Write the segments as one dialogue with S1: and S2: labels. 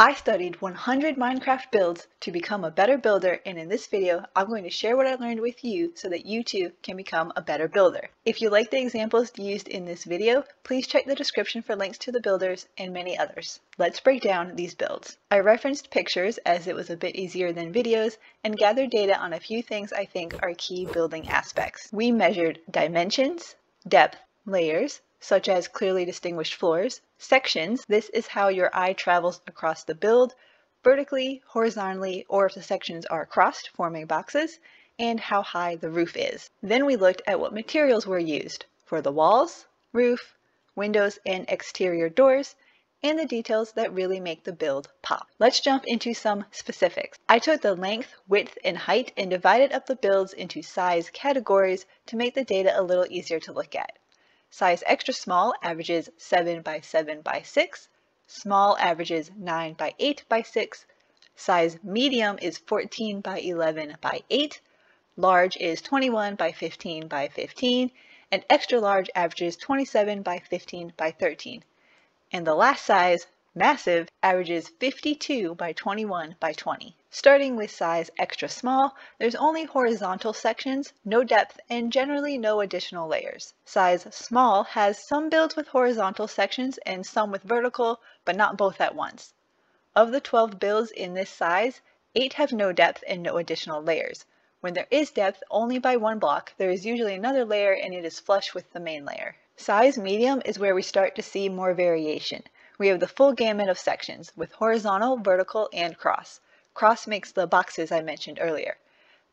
S1: I studied 100 Minecraft builds to become a better builder and in this video I'm going to share what I learned with you so that you too can become a better builder. If you like the examples used in this video, please check the description for links to the builders and many others. Let's break down these builds. I referenced pictures as it was a bit easier than videos and gathered data on a few things I think are key building aspects. We measured dimensions, depth, layers, such as clearly distinguished floors, sections, this is how your eye travels across the build, vertically, horizontally, or if the sections are crossed, forming boxes, and how high the roof is. Then we looked at what materials were used for the walls, roof, windows, and exterior doors, and the details that really make the build pop. Let's jump into some specifics. I took the length, width, and height and divided up the builds into size categories to make the data a little easier to look at. Size extra small averages 7 by 7 by 6. Small averages 9 by 8 by 6. Size medium is 14 by 11 by 8. Large is 21 by 15 by 15. And extra large averages 27 by 15 by 13. And the last size, massive, averages 52 by 21 by 20. Starting with size extra small, there's only horizontal sections, no depth, and generally no additional layers. Size small has some builds with horizontal sections and some with vertical, but not both at once. Of the 12 builds in this size, 8 have no depth and no additional layers. When there is depth only by one block, there is usually another layer and it is flush with the main layer. Size medium is where we start to see more variation. We have the full gamut of sections, with horizontal, vertical, and cross. Cross makes the boxes I mentioned earlier.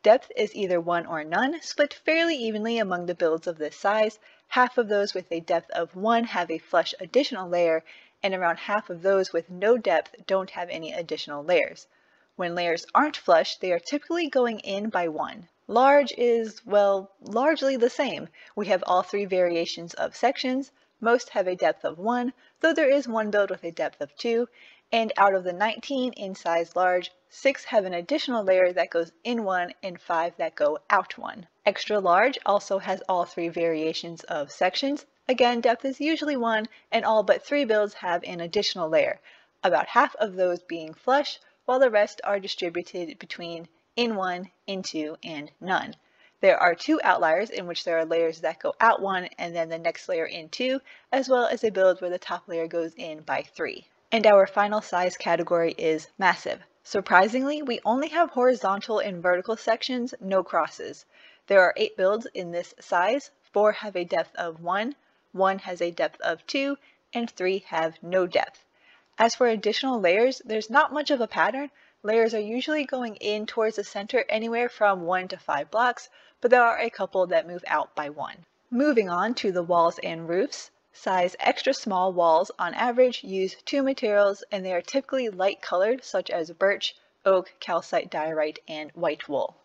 S1: Depth is either 1 or none, split fairly evenly among the builds of this size. Half of those with a depth of 1 have a flush additional layer, and around half of those with no depth don't have any additional layers. When layers aren't flush, they are typically going in by 1. Large is, well, largely the same. We have all three variations of sections. Most have a depth of 1, though there is one build with a depth of 2, and out of the 19 in size large, 6 have an additional layer that goes in one and 5 that go out one. Extra large also has all three variations of sections. Again, depth is usually 1 and all but 3 builds have an additional layer, about half of those being flush, while the rest are distributed between in 1, in 2, and none. There are two outliers in which there are layers that go out one and then the next layer in two, as well as a build where the top layer goes in by three. And our final size category is massive. Surprisingly, we only have horizontal and vertical sections, no crosses. There are eight builds in this size, four have a depth of one, one has a depth of two, and three have no depth. As for additional layers, there's not much of a pattern. Layers are usually going in towards the center anywhere from one to five blocks, but there are a couple that move out by one. Moving on to the walls and roofs. Size extra small walls on average use two materials and they are typically light colored such as birch, oak, calcite diorite, and white wool.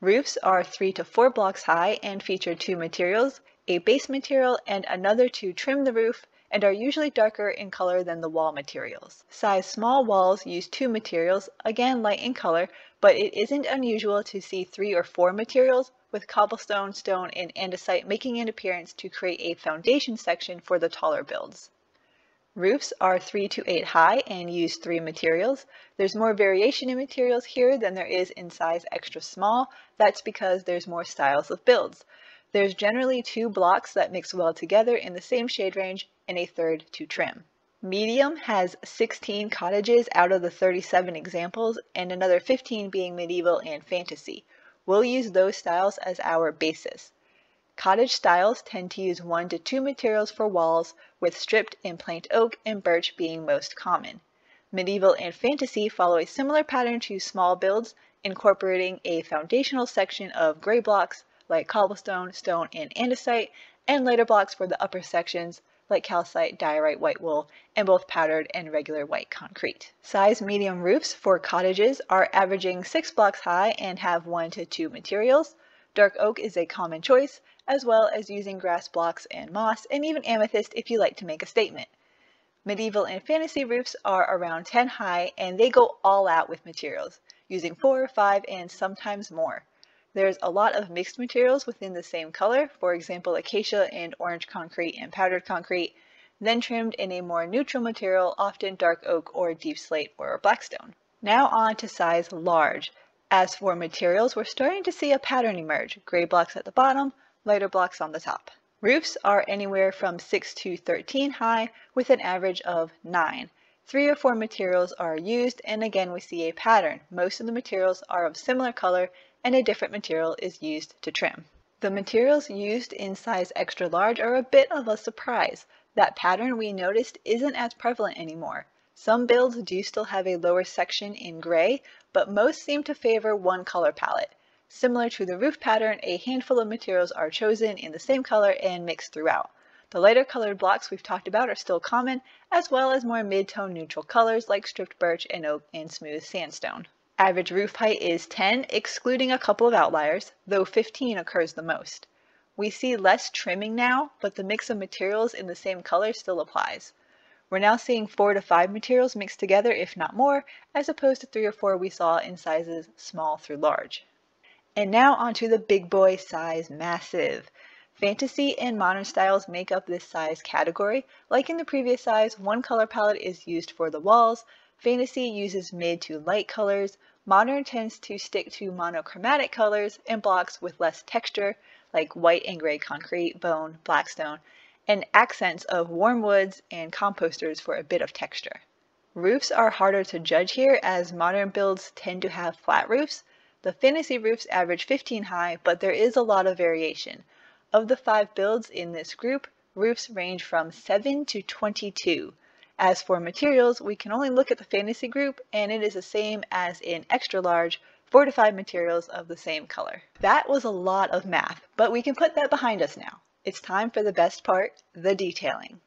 S1: Roofs are 3 to 4 blocks high and feature two materials, a base material and another to trim the roof, and are usually darker in color than the wall materials. Size small walls use two materials, again light in color, but it isn't unusual to see three or four materials, with cobblestone, stone, and andesite making an appearance to create a foundation section for the taller builds. Roofs are 3 to 8 high and use three materials. There's more variation in materials here than there is in size extra small. That's because there's more styles of builds. There's generally two blocks that mix well together in the same shade range and a third to trim. Medium has 16 cottages out of the 37 examples and another 15 being medieval and fantasy. We'll use those styles as our basis. Cottage styles tend to use one to two materials for walls, with stripped and planed oak and birch being most common. Medieval and fantasy follow a similar pattern to small builds, incorporating a foundational section of gray blocks like cobblestone, stone, and andesite, and lighter blocks for the upper sections like calcite, diorite, white wool, and both powdered and regular white concrete. Size medium roofs for cottages are averaging 6 blocks high and have 1 to 2 materials. Dark oak is a common choice, as well as using grass blocks and moss, and even amethyst if you like to make a statement. Medieval and fantasy roofs are around 10 high and they go all out with materials, using 4, 5, and sometimes more. There's a lot of mixed materials within the same color, for example, acacia and orange concrete and powdered concrete. then trimmed in a more neutral material, often dark oak or deep slate or blackstone. Now on to size large. As for materials, we're starting to see a pattern emerge, gray blocks at the bottom, lighter blocks on the top. Roofs are anywhere from 6 to 13 high with an average of 9. Three or four materials are used and again we see a pattern. Most of the materials are of similar color and a different material is used to trim. The materials used in size extra large are a bit of a surprise. That pattern we noticed isn't as prevalent anymore. Some builds do still have a lower section in gray, but most seem to favor one color palette. Similar to the roof pattern, a handful of materials are chosen in the same color and mixed throughout. The lighter colored blocks we've talked about are still common, as well as more mid-tone neutral colors like stripped birch and oak and smooth sandstone. Average roof height is 10, excluding a couple of outliers, though 15 occurs the most. We see less trimming now, but the mix of materials in the same color still applies. We're now seeing four to five materials mixed together, if not more, as opposed to three or four we saw in sizes small through large. And now onto the big boy size massive. Fantasy and modern styles make up this size category. Like in the previous size, one color palette is used for the walls. Fantasy uses mid to light colors. Modern tends to stick to monochromatic colors and blocks with less texture, like white and gray concrete, bone, blackstone, and accents of warm woods and composters for a bit of texture. Roofs are harder to judge here as modern builds tend to have flat roofs. The fantasy roofs average 15 high, but there is a lot of variation. Of the five builds in this group, roofs range from 7 to 22. As for materials, we can only look at the fantasy group and it is the same as in extra large, fortified materials of the same color. That was a lot of math, but we can put that behind us now. It's time for the best part, the detailing.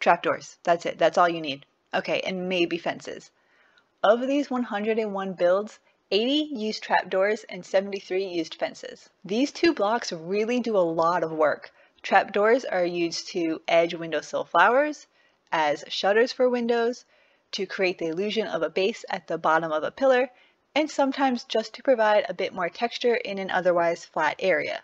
S1: Trapdoors, that's it, that's all you need. Okay, and maybe fences. Of these 101 builds, 80 used trapdoors and 73 used fences. These two blocks really do a lot of work. Trapdoors are used to edge windowsill flowers, as shutters for windows, to create the illusion of a base at the bottom of a pillar, and sometimes just to provide a bit more texture in an otherwise flat area.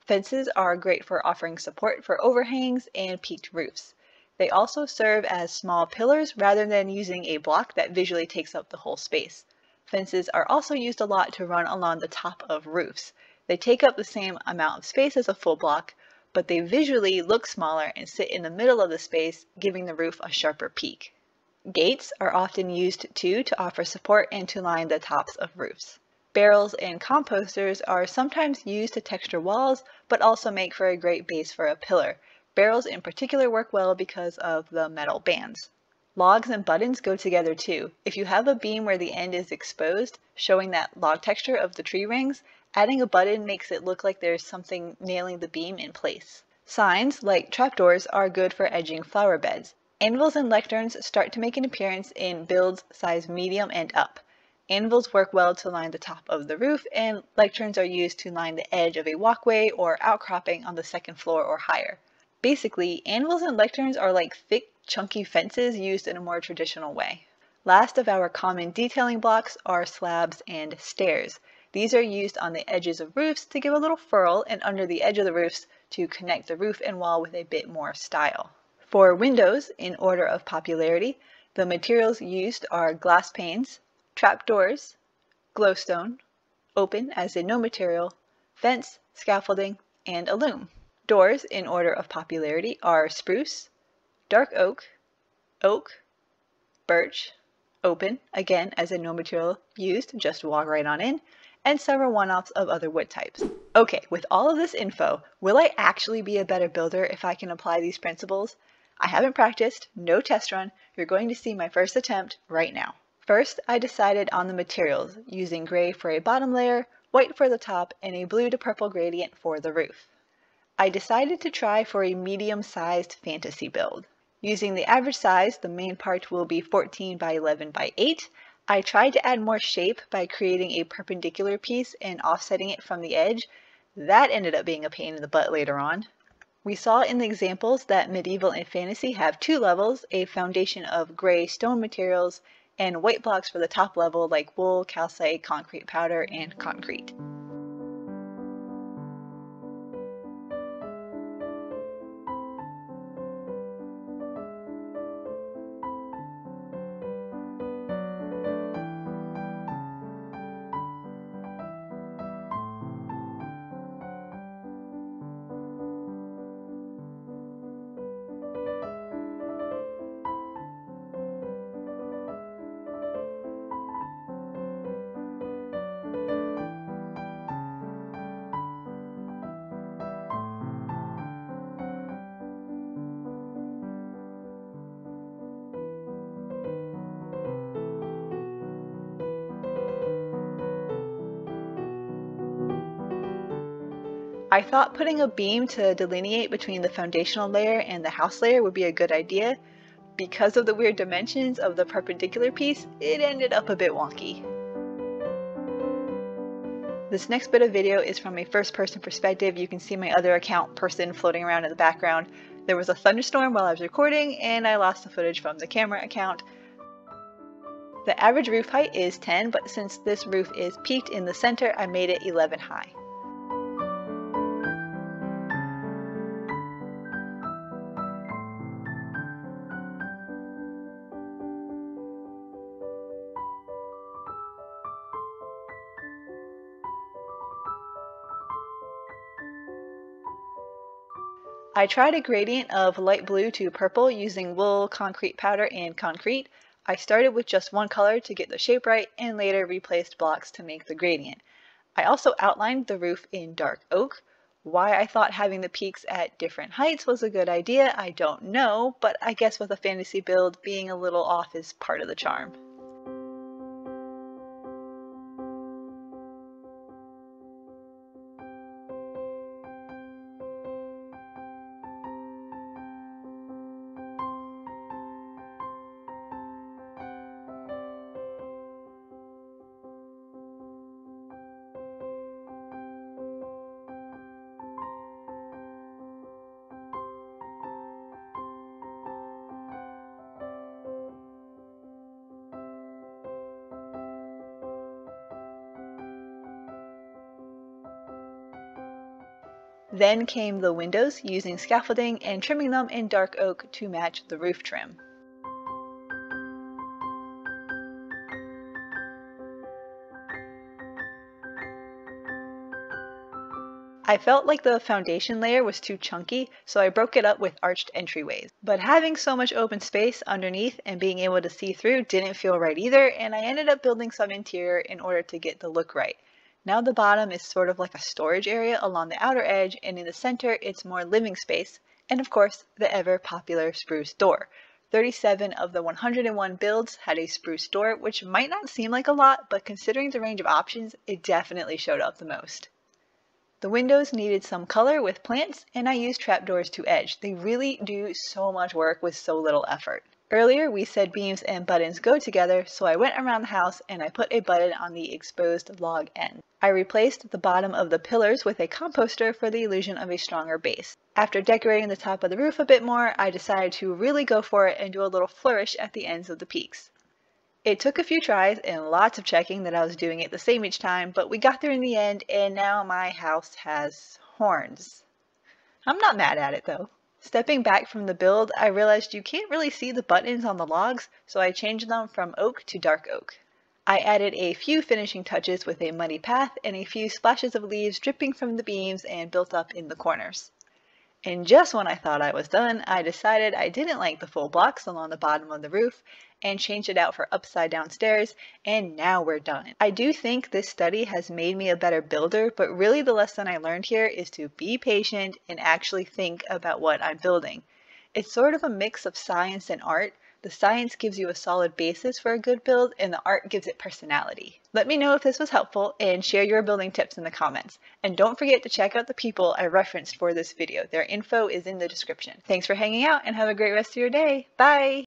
S1: Fences are great for offering support for overhangs and peaked roofs. They also serve as small pillars rather than using a block that visually takes up the whole space. Fences are also used a lot to run along the top of roofs. They take up the same amount of space as a full block, but they visually look smaller and sit in the middle of the space, giving the roof a sharper peak. Gates are often used too to offer support and to line the tops of roofs. Barrels and composters are sometimes used to texture walls, but also make for a great base for a pillar. Barrels in particular work well because of the metal bands. Logs and buttons go together too. If you have a beam where the end is exposed, showing that log texture of the tree rings, adding a button makes it look like there's something nailing the beam in place. Signs, like trapdoors, are good for edging flower beds. Anvils and lecterns start to make an appearance in builds size medium and up. Anvils work well to line the top of the roof, and lecterns are used to line the edge of a walkway or outcropping on the second floor or higher. Basically, anvils and lecterns are like thick, chunky fences used in a more traditional way. Last of our common detailing blocks are slabs and stairs. These are used on the edges of roofs to give a little furl and under the edge of the roofs to connect the roof and wall with a bit more style. For windows, in order of popularity, the materials used are glass panes, trapdoors, glowstone, open as in no material, fence, scaffolding, and a loom. Doors in order of popularity are spruce, dark oak, oak, birch, open, again as in no material used, just walk right on in, and several one-offs of other wood types. Okay, with all of this info, will I actually be a better builder if I can apply these principles? I haven't practiced, no test run, you're going to see my first attempt right now. First, I decided on the materials, using gray for a bottom layer, white for the top, and a blue to purple gradient for the roof. I decided to try for a medium-sized fantasy build. Using the average size, the main part will be 14 by 11 by 8. I tried to add more shape by creating a perpendicular piece and offsetting it from the edge. That ended up being a pain in the butt later on. We saw in the examples that medieval and fantasy have two levels, a foundation of gray stone materials and white blocks for the top level like wool, calcite, concrete powder, and concrete. I thought putting a beam to delineate between the foundational layer and the house layer would be a good idea. Because of the weird dimensions of the perpendicular piece, it ended up a bit wonky. This next bit of video is from a first person perspective. You can see my other account person floating around in the background. There was a thunderstorm while I was recording and I lost the footage from the camera account. The average roof height is 10, but since this roof is peaked in the center, I made it 11 high. I tried a gradient of light blue to purple using wool, concrete powder, and concrete. I started with just one color to get the shape right and later replaced blocks to make the gradient. I also outlined the roof in dark oak. Why I thought having the peaks at different heights was a good idea, I don't know, but I guess with a fantasy build, being a little off is part of the charm. Then came the windows using scaffolding and trimming them in dark oak to match the roof trim. I felt like the foundation layer was too chunky, so I broke it up with arched entryways. But having so much open space underneath and being able to see through didn't feel right either, and I ended up building some interior in order to get the look right. Now the bottom is sort of like a storage area along the outer edge and in the center it's more living space and of course the ever popular spruce door. 37 of the 101 builds had a spruce door which might not seem like a lot but considering the range of options it definitely showed up the most. The windows needed some color with plants and I used trapdoors to edge. They really do so much work with so little effort. Earlier we said beams and buttons go together, so I went around the house and I put a button on the exposed log end. I replaced the bottom of the pillars with a composter for the illusion of a stronger base. After decorating the top of the roof a bit more, I decided to really go for it and do a little flourish at the ends of the peaks. It took a few tries and lots of checking that I was doing it the same each time, but we got there in the end and now my house has horns. I'm not mad at it though. Stepping back from the build, I realized you can't really see the buttons on the logs, so I changed them from oak to dark oak. I added a few finishing touches with a muddy path and a few splashes of leaves dripping from the beams and built up in the corners. And just when I thought I was done, I decided I didn't like the full blocks along the bottom of the roof and changed it out for upside down stairs, and now we're done. I do think this study has made me a better builder, but really the lesson I learned here is to be patient and actually think about what I'm building. It's sort of a mix of science and art, the science gives you a solid basis for a good build and the art gives it personality. Let me know if this was helpful and share your building tips in the comments. And don't forget to check out the people I referenced for this video. Their info is in the description. Thanks for hanging out and have a great rest of your day. Bye!